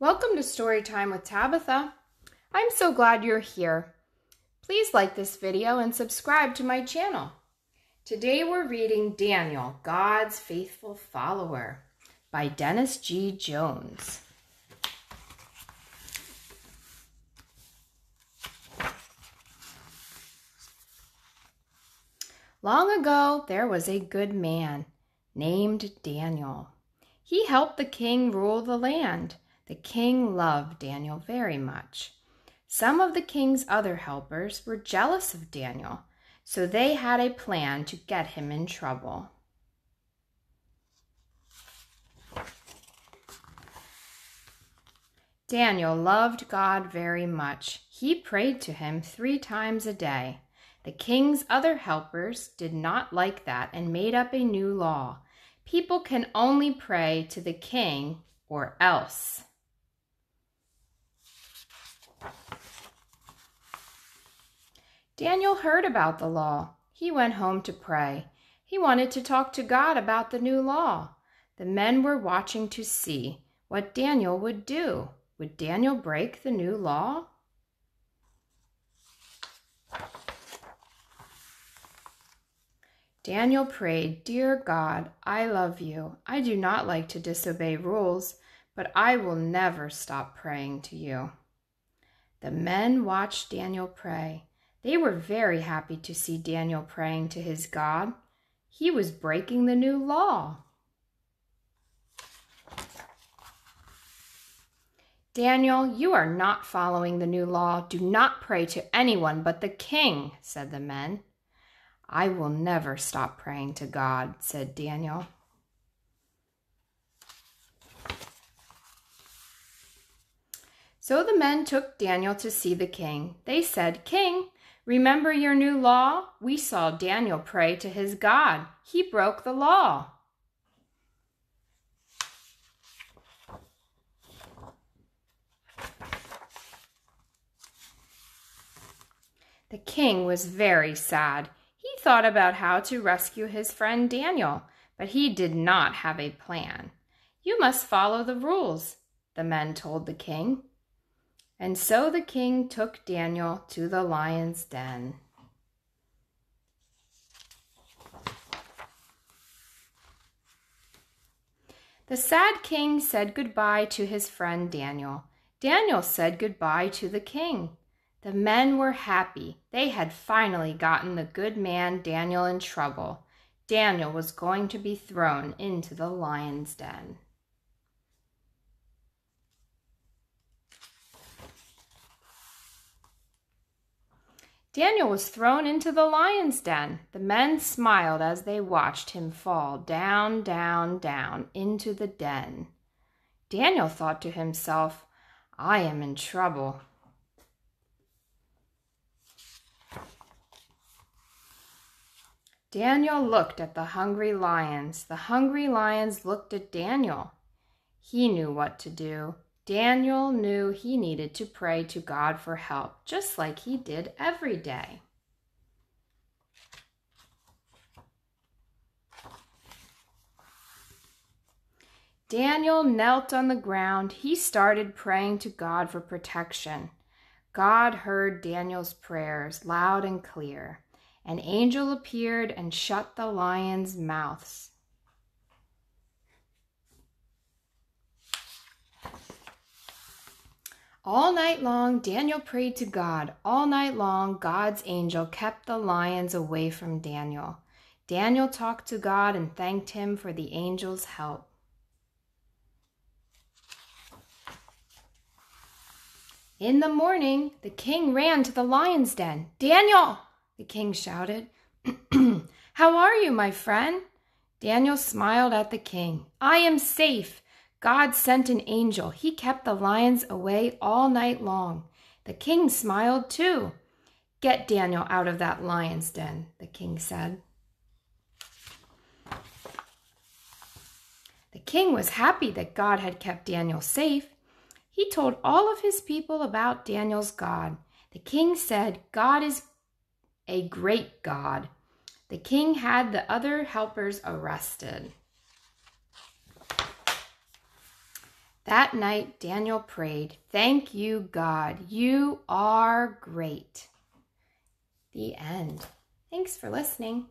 Welcome to Storytime with Tabitha. I'm so glad you're here. Please like this video and subscribe to my channel. Today we're reading Daniel, God's Faithful Follower by Dennis G. Jones. Long ago, there was a good man named Daniel. He helped the king rule the land. The king loved Daniel very much. Some of the king's other helpers were jealous of Daniel, so they had a plan to get him in trouble. Daniel loved God very much. He prayed to him three times a day. The king's other helpers did not like that and made up a new law. People can only pray to the king or else. Daniel heard about the law. He went home to pray. He wanted to talk to God about the new law. The men were watching to see what Daniel would do. Would Daniel break the new law? Daniel prayed, Dear God, I love you. I do not like to disobey rules, but I will never stop praying to you. The men watched Daniel pray. They were very happy to see Daniel praying to his God. He was breaking the new law. Daniel, you are not following the new law. Do not pray to anyone but the king, said the men. I will never stop praying to God, said Daniel. So the men took Daniel to see the king. They said, King, remember your new law? We saw Daniel pray to his God. He broke the law. The king was very sad He thought about how to rescue his friend Daniel, but he did not have a plan. You must follow the rules, the men told the king. And so the king took Daniel to the lion's den. The sad king said goodbye to his friend Daniel. Daniel said goodbye to the king. The men were happy. They had finally gotten the good man Daniel in trouble. Daniel was going to be thrown into the lion's den. Daniel was thrown into the lion's den. The men smiled as they watched him fall down, down, down into the den. Daniel thought to himself, I am in trouble. Daniel looked at the hungry lions. The hungry lions looked at Daniel. He knew what to do. Daniel knew he needed to pray to God for help, just like he did every day. Daniel knelt on the ground. He started praying to God for protection. God heard Daniel's prayers loud and clear an angel appeared and shut the lions' mouths. All night long, Daniel prayed to God. All night long, God's angel kept the lions away from Daniel. Daniel talked to God and thanked him for the angel's help. In the morning, the king ran to the lion's den. Daniel, the king shouted. How are you, my friend? Daniel smiled at the king. I am safe. God sent an angel. He kept the lions away all night long. The king smiled too. Get Daniel out of that lion's den, the king said. The king was happy that God had kept Daniel safe. He told all of his people about Daniel's God. The king said, God is a great God. The king had the other helpers arrested. That night, Daniel prayed, Thank you, God. You are great. The end. Thanks for listening.